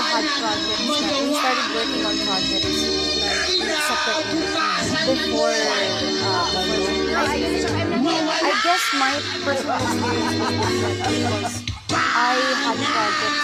had projects na, we started working on projects separately before, uh, I, I guess my personal experience was because I had projects